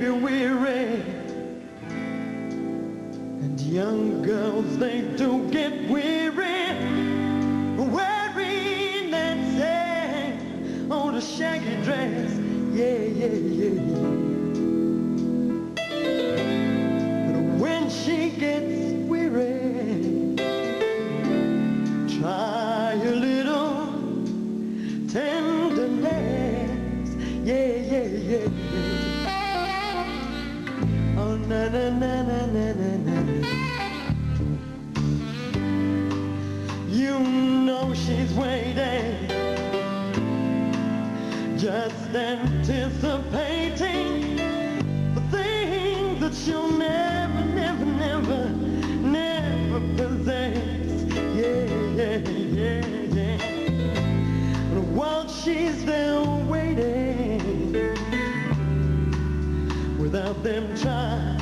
be weary. And young girls, they do get weary. Wearing that sand on a shaggy dress. Yeah, yeah, yeah, yeah. But when she gets weary Try a little tenderness. Yeah, yeah, yeah, yeah. Na na na na na na na. You know she's waiting, just anticipating the thing that she'll never, never, never, never possess. Yeah, yeah, yeah, yeah. But while she's there without them trying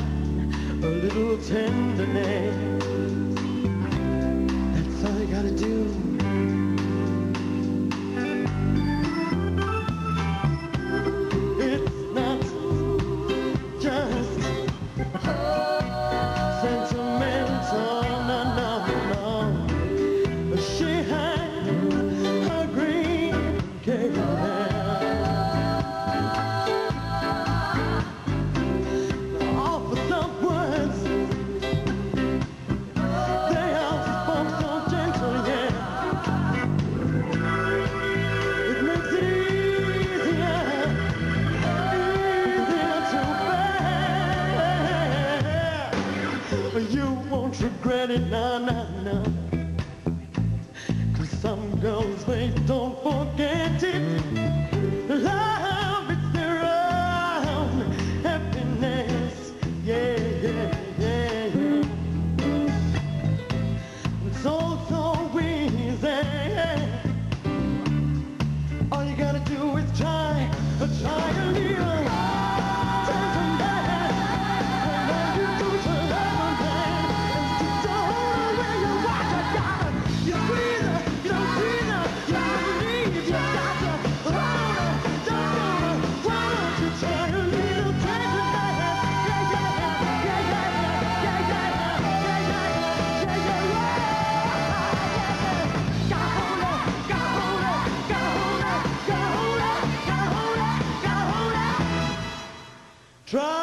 a little tenderness. That's all you gotta do. You won't regret it, nah, nah, nah. Cause some girls, they don't forget Try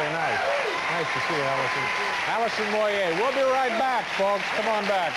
Very nice. Nice to see you, Alison. Alison Moyet. We'll be right back, folks. Come on back.